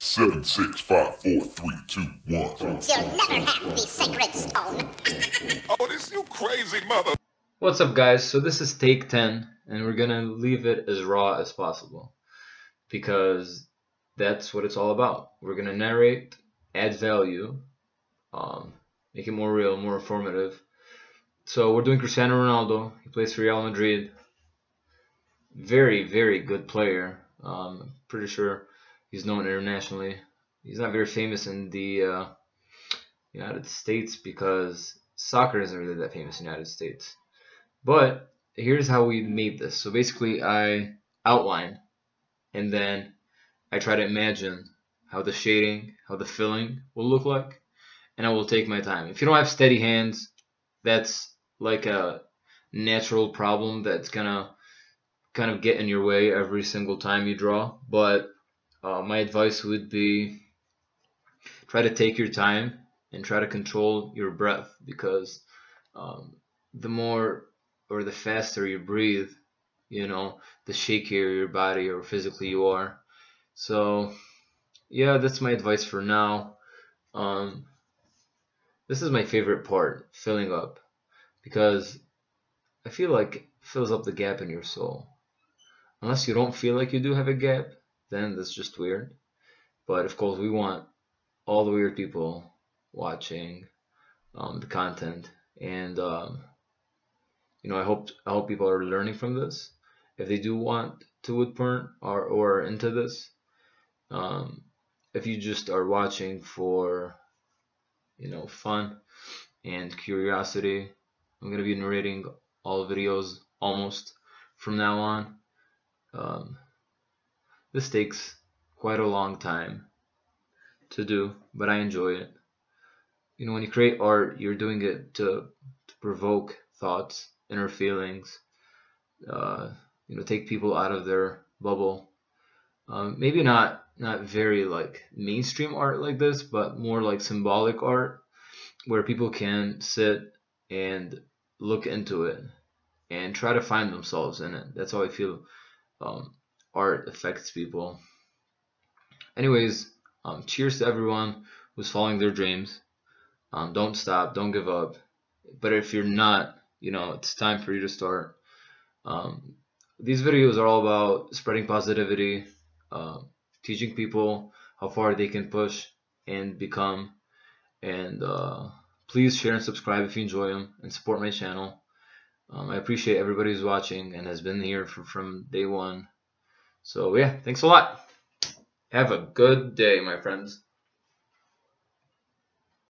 Seven, six, five, four, three, two, one. You'll never have the sacred stone. Oh, this you crazy mother. What's up guys? So this is take 10 and we're gonna leave it as raw as possible because that's what it's all about. We're gonna narrate, add value, um, make it more real, more informative. So we're doing Cristiano Ronaldo. He plays for Real Madrid. Very, very good player. Um, pretty sure he's known internationally. He's not very famous in the uh, United States because soccer isn't really that famous in the United States. But here's how we made this. So basically, I outline and then I try to imagine how the shading, how the filling will look like, and I will take my time. If you don't have steady hands, that's like a natural problem that's gonna kind of get in your way every single time you draw. But uh, my advice would be try to take your time and try to control your breath because um, the more or the faster you breathe, you know, the shakier your body or physically you are. So, yeah, that's my advice for now. Um, this is my favorite part, filling up, because I feel like fills up the gap in your soul. Unless you don't feel like you do have a gap, then that's just weird. But of course, we want all the weird people watching um, the content, and um, you know, I hope I hope people are learning from this. If they do want to wood burn or or into this, um, if you just are watching for you know fun and curiosity, I'm gonna be narrating all videos almost from now on. Um, this takes quite a long time to do, but I enjoy it. You know, when you create art, you're doing it to, to provoke thoughts, inner feelings, uh, you know, take people out of their bubble. Um, maybe not not very like mainstream art like this, but more like symbolic art, where people can sit and look into it and try to find themselves in it. That's how I feel um, art affects people. Anyways, um, cheers to everyone who's following their dreams. Um, don't stop, don't give up. But if you're not, you know, it's time for you to start. Um, these videos are all about spreading positivity, uh, teaching people how far they can push and become. And uh, please share and subscribe if you enjoy them and support my channel. Um, I appreciate everybody who's watching and has been here for, from day one. So yeah, thanks a lot. Have a good day, my friends.